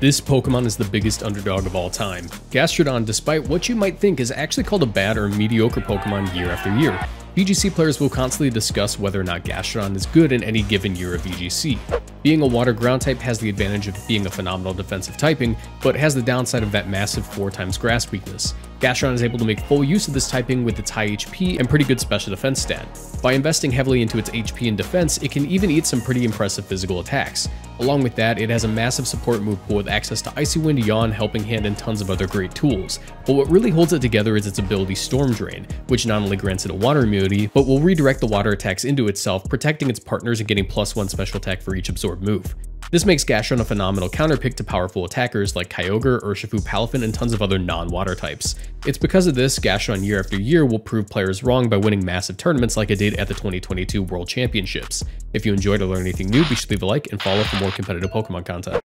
This Pokemon is the biggest underdog of all time. Gastrodon, despite what you might think, is actually called a bad or mediocre Pokemon year after year. VGC players will constantly discuss whether or not Gastrodon is good in any given year of VGC. Being a water ground type has the advantage of being a phenomenal defensive typing, but has the downside of that massive 4 times grass weakness. Gastrodon is able to make full use of this typing with its high HP and pretty good special defense stat. By investing heavily into its HP and defense, it can even eat some pretty impressive physical attacks. Along with that, it has a massive support move pool with access to Icy Wind, Yawn, Helping Hand, and tons of other great tools. But what really holds it together is its ability Storm Drain, which not only grants it a water immunity, but will redirect the water attacks into itself, protecting its partners and getting plus one special attack for each absorbed move. This makes Gastrodon a phenomenal counterpick to powerful attackers like Kyogre, Urshifu, Palafin, and tons of other non-water types. It's because of this, Gastrodon year after year will prove players wrong by winning massive tournaments like it did at the 2022 World Championships. If you enjoyed or learned anything new, be sure to leave a like and follow for more competitive Pokemon content.